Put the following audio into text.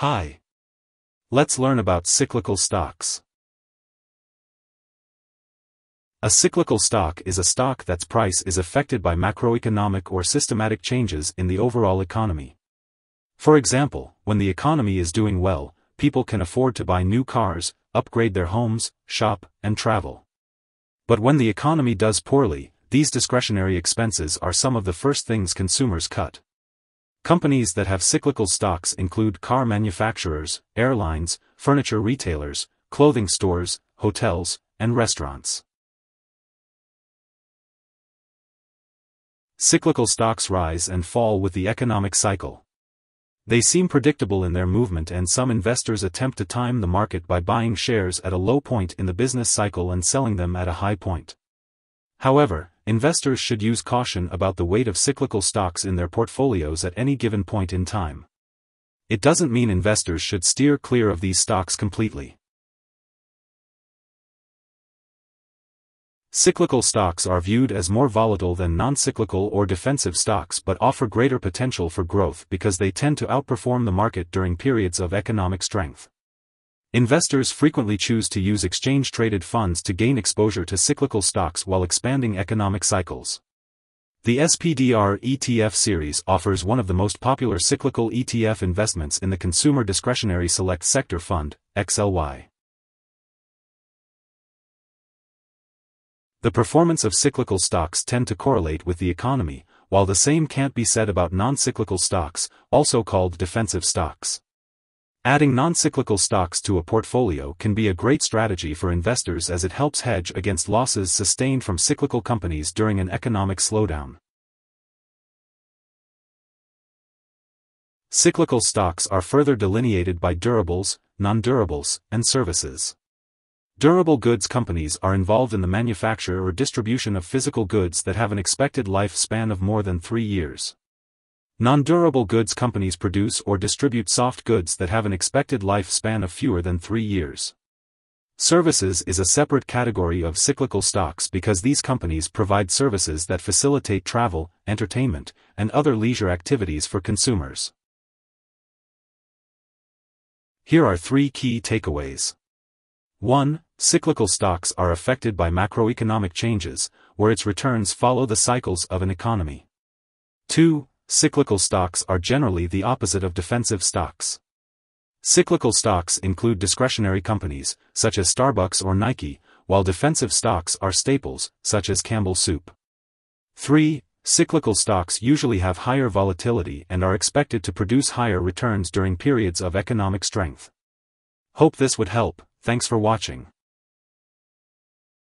Hi. Let's learn about cyclical stocks. A cyclical stock is a stock that's price is affected by macroeconomic or systematic changes in the overall economy. For example, when the economy is doing well, people can afford to buy new cars, upgrade their homes, shop, and travel. But when the economy does poorly, these discretionary expenses are some of the first things consumers cut. Companies that have cyclical stocks include car manufacturers, airlines, furniture retailers, clothing stores, hotels, and restaurants. Cyclical stocks rise and fall with the economic cycle. They seem predictable in their movement and some investors attempt to time the market by buying shares at a low point in the business cycle and selling them at a high point. However, investors should use caution about the weight of cyclical stocks in their portfolios at any given point in time. It doesn't mean investors should steer clear of these stocks completely. Cyclical stocks are viewed as more volatile than non-cyclical or defensive stocks but offer greater potential for growth because they tend to outperform the market during periods of economic strength. Investors frequently choose to use exchange-traded funds to gain exposure to cyclical stocks while expanding economic cycles. The SPDR ETF series offers one of the most popular cyclical ETF investments in the Consumer Discretionary Select Sector Fund, XLY. The performance of cyclical stocks tend to correlate with the economy, while the same can't be said about non-cyclical stocks, also called defensive stocks. Adding non-cyclical stocks to a portfolio can be a great strategy for investors as it helps hedge against losses sustained from cyclical companies during an economic slowdown. Cyclical stocks are further delineated by durables, non-durables, and services. Durable goods companies are involved in the manufacture or distribution of physical goods that have an expected lifespan of more than three years. Non-durable goods companies produce or distribute soft goods that have an expected lifespan of fewer than three years. Services is a separate category of cyclical stocks because these companies provide services that facilitate travel, entertainment, and other leisure activities for consumers. Here are three key takeaways. 1. Cyclical stocks are affected by macroeconomic changes, where its returns follow the cycles of an economy. 2 cyclical stocks are generally the opposite of defensive stocks. Cyclical stocks include discretionary companies, such as Starbucks or Nike, while defensive stocks are staples, such as Campbell Soup. 3. Cyclical stocks usually have higher volatility and are expected to produce higher returns during periods of economic strength. Hope this would help, thanks for watching.